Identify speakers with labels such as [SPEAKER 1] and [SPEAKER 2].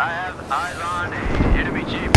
[SPEAKER 1] I have eyes on enemy jeep.